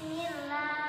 Bismillah.